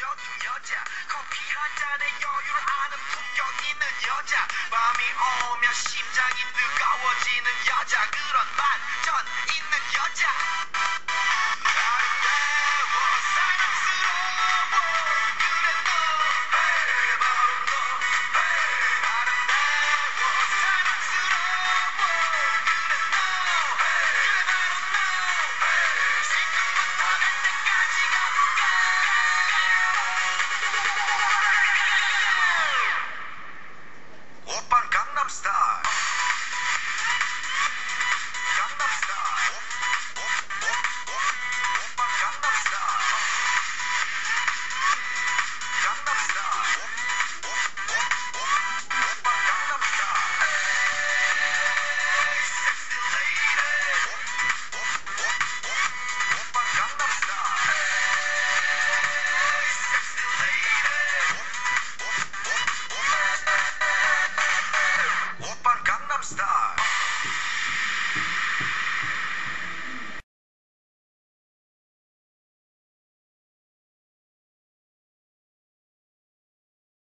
여자 커피 한 잔에 여유를 아는 품격 있는 여자.